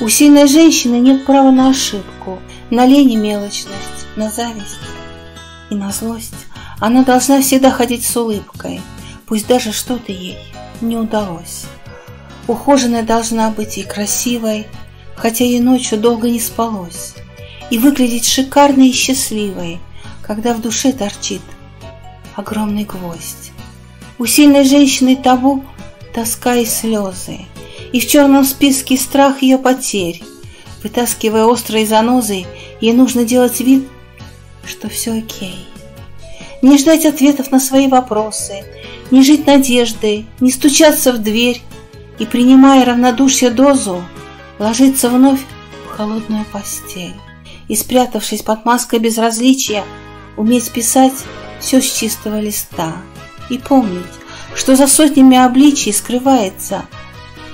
У сильной женщины нет права на ошибку, на лень и мелочность, на зависть и на злость. Она должна всегда ходить с улыбкой, пусть даже что-то ей не удалось. Ухоженная должна быть и красивой, хотя ей ночью долго не спалось, и выглядеть шикарной и счастливой, когда в душе торчит огромный гвоздь. У сильной женщины табу тоска и слезы, и в черном списке страх ее потерь. Вытаскивая острой занозой, ей нужно делать вид, что все окей. Не ждать ответов на свои вопросы, не жить надеждой, не стучаться в дверь и, принимая равнодушие дозу, ложиться вновь в холодную постель и, спрятавшись под маской безразличия, уметь писать все с чистого листа и помнить, что за сотнями обличий скрывается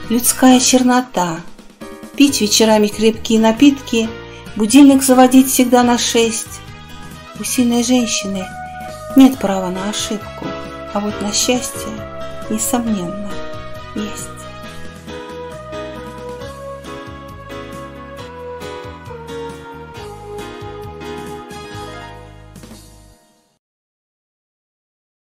людская чернота. Пить вечерами крепкие напитки, будильник заводить всегда на шесть. У сильной женщины нет права на ошибку, а вот на счастье, несомненно.